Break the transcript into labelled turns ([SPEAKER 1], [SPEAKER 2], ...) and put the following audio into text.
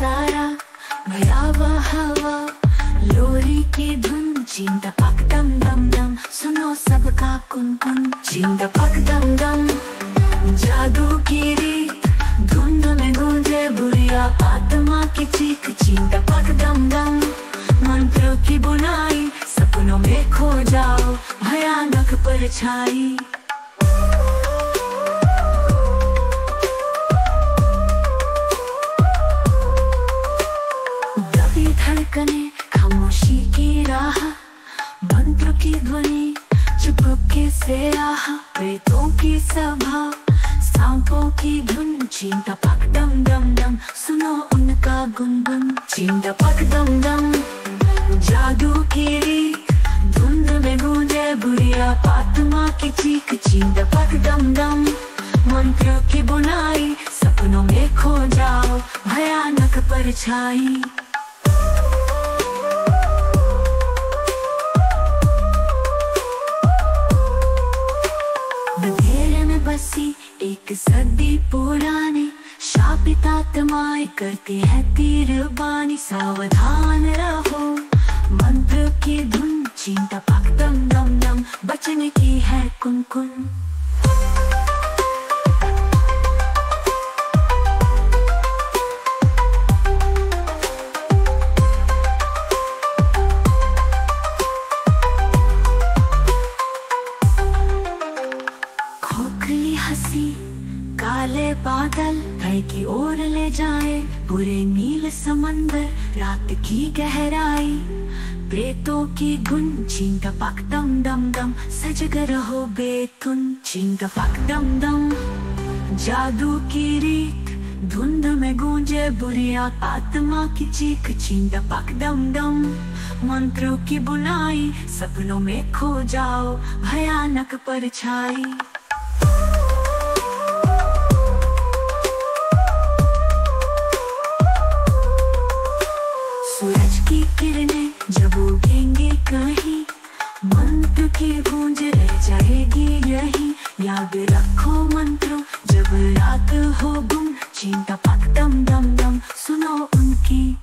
[SPEAKER 1] तारा भयावह हवा, लोरी की धुन चिंता पक दम दम दम, सुनो सबका कुन कुन चिंता पक दम दम। जादू की रीत, धुंध में गूंजे बुढ़िया आत्मा की चीख चिंता पक दम दम। मंत्रों की बुनाई, सपनों में खो जाओ, भयानक परछाई। से आह प्रेतों की सभा, सांपों की धुन चिंता पक दम दम दम, सुनो उनका गुनगुन चिंता पक दम दम। जादू की रीत धुंध में गूंजे बुढ़िया आत्मा की चीख चिंता पक दम दम। मंत्र की बुनाई, सपनों में खो जाओ, भयानक परछाई। सदी पुरानी शापित आत्माएँ करती है तीर बानी सावधान रहो। मंत्र की धुन, चिंता पक दम दम दम बचने की है कुन कुन खोखली हँसी काले बादल भय की ओर ले जाए, पूरे नील समंदर रात की गहराई। प्रेतों की गुन चिंता पक दम दम दम, सजग रहो बेतुन चिंता पक दम दम। जादू की रीत धुंध में गूंजे बुरिया आत्मा की चीख चिंता पक दम दम। मंत्रों की बुनाई सपनों में खो जाओ, भयानक परछाई। कहीं। मंत्र की गूंज रह जाएगी यही। याद रखो मंत्रों, जब रात हो गुम चिंता पक दम दम दम, सुनो उनकी।